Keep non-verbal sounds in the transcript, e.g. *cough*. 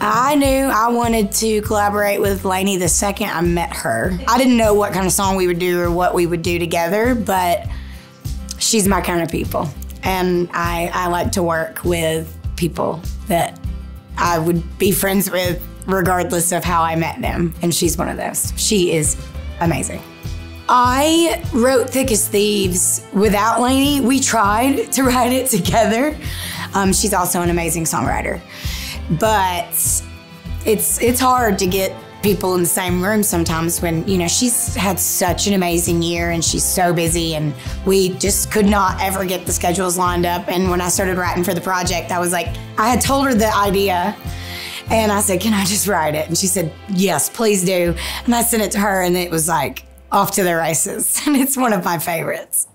I knew I wanted to collaborate with Lainey the second I met her. I didn't know what kind of song we would do or what we would do together, but she's my kind of people. And I, I like to work with people that I would be friends with regardless of how I met them. And she's one of those. She is amazing. I wrote Thick as Thieves without Lainey. We tried to write it together. Um, she's also an amazing songwriter. But it's it's hard to get people in the same room sometimes when you know she's had such an amazing year and she's so busy and we just could not ever get the schedules lined up. And when i started writing for the project i was like i had told her the idea and i said can i just write it? And she said yes please do. And i sent it to her and it was like off to the races. *laughs* And it's one of my favorites